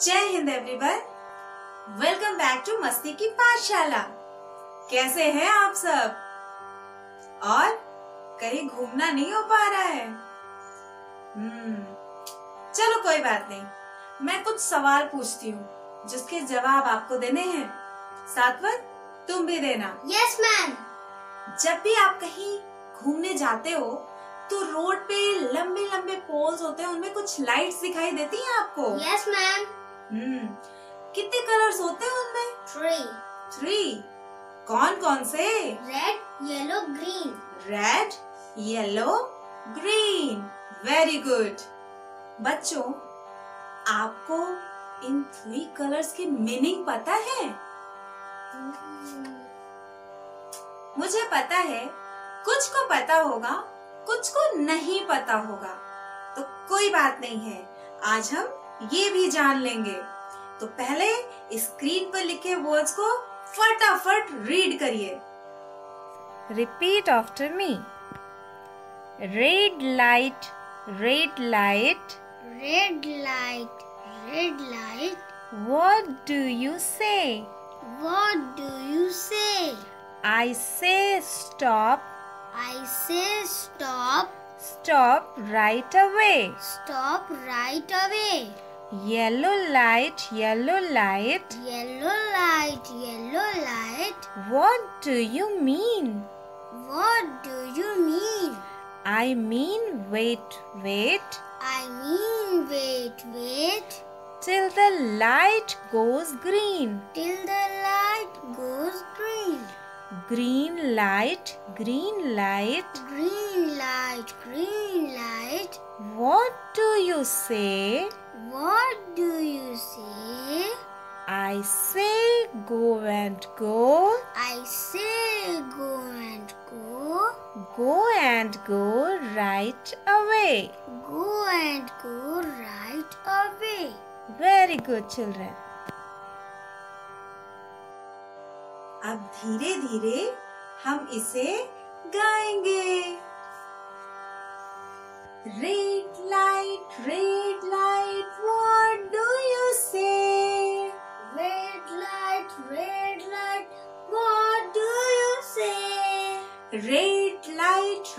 जय Hind everyone welcome back to मस्ती की पाठशाला। कैसे हैं आप सब? और कहीं घूमना नहीं हो पा रहा है? हम्म चलो कोई बात नहीं। मैं कुछ सवाल पूछती हूँ जिसके जवाब आपको देने हैं। सातवत तुम भी देना। यस मैम जब भी आप कहीं घूमने जाते हो तो रोड पे लंबे लंबे पोल्स होते हैं उनमें कुछ लाइट्स दिखाई देती हैं आपको? Yes yes, ma'am hmm. कितने कलर्स होते हैं उनमें? थ्री थ्री कौन कौन से? Red yellow green red yellow green very good बच्चों आपको इन थ्री कलर्स की मीनिंग पता है? मुझे पता है कुछ को पता होगा कुछ को नहीं पता होगा। तो कोई बात नहीं है। आज हम ये भी जान लेंगे। तो पहले स्क्रीन पर लिखे वर्ड्स को फटाफट रीड करिए। Repeat after me red light red light red light red light what do you say what do you say I say stop I say stop stop right away stop right away Yellow light, yellow light. Yellow light, yellow light. What do you mean? What do you mean? I mean wait, wait. I mean wait, wait. Till the light goes green. Till the light goes green. Green light, green light. Green light, green light. What do you say? what do you say i say go and go I say go and go, go and go right away go and go right away. very good children अब धीरे धीरे हम इसे गाएंगे red light red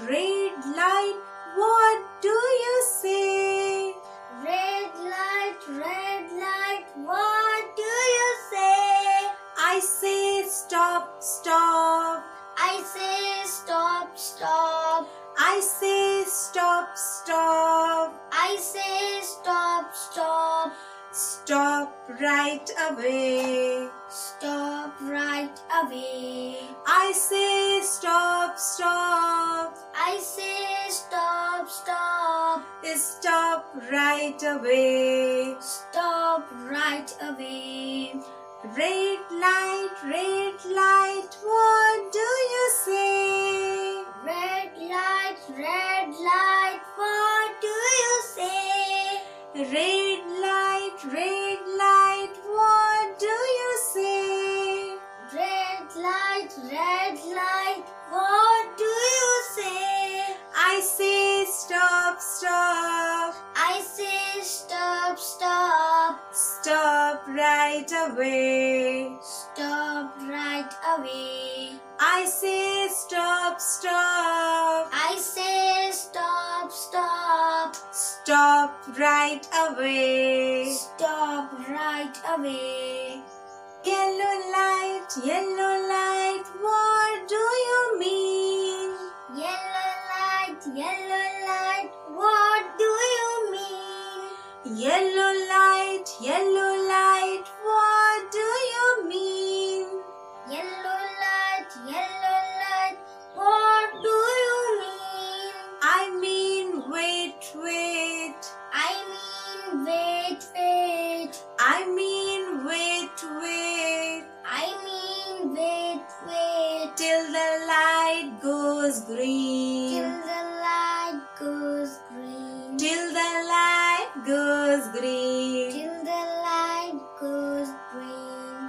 red light, what do you say? Red light, red light, what do you say? I say stop, stop. I say stop, stop. I say stop, stop. I say stop, stop. Stop right away. Stop right away. I say stop, stop. I say stop, stop. Stop right away. Stop right away. Red light, red light, red light, what do you say? I say stop, stop. I say stop, stop. Stop right away. Stop right away. I say stop, stop. I say stop, stop. Stop right away. Stop right away. Yellow light, yellow light, what do you mean? Yellow light, yellow light, what do you mean? Yellow light, yellow light, green. Till the light goes green. Till the light goes green. Till the light goes green.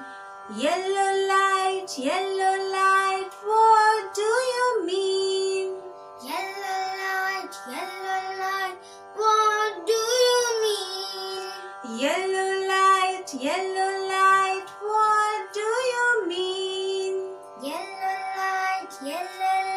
Yellow light, yellow light, what do you mean? Yellow light, yellow light, what do you mean? Yellow light, yellow light, what do you mean? Yellow light, yellow light.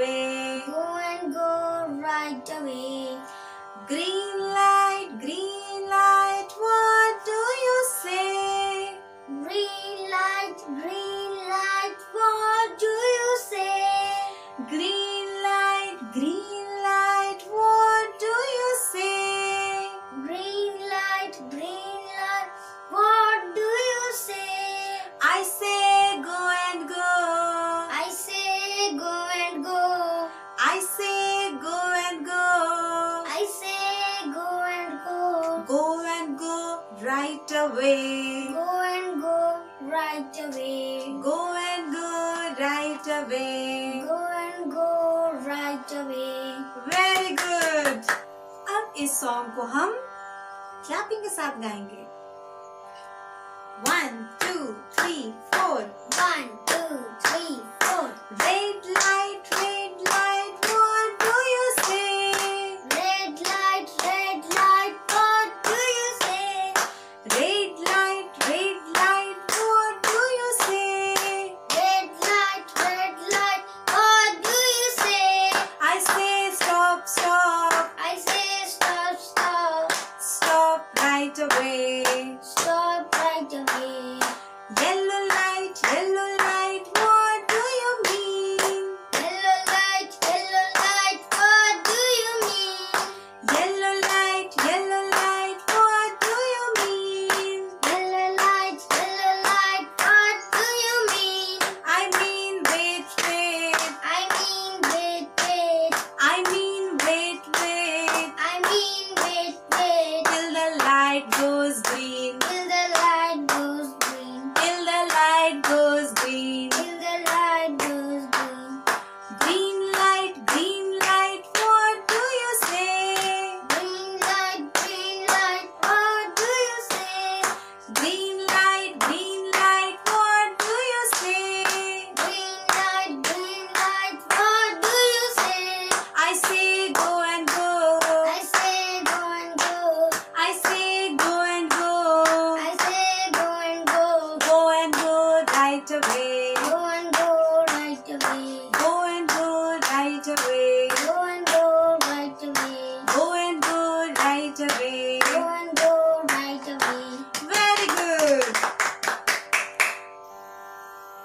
away. Go and go right away. Green right away. Go and go right away. Go and go right away. Go and go right away. Very good. अब इस song को हम clapping के साथ गाएंगे. One.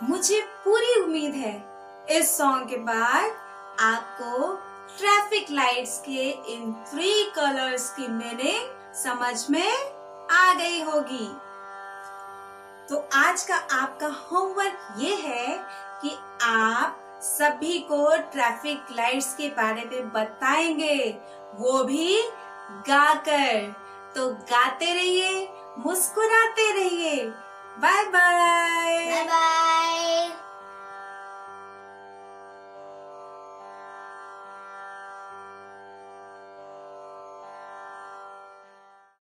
मुझे पूरी उम्मीद है इस सॉन्ग के बाद आपको ट्रैफ़िक लाइट्स के इन थ्री कलर्स की मीनिंग समझ में आ गई होगी। तो आज का आपका होमवर्क ये है कि आप सभी को ट्रैफ़िक लाइट्स के बारे में बताएँगे। वो भी गाकर। तो गाते रहिए, मुस्कुराते रहिए। Bye bye bye bye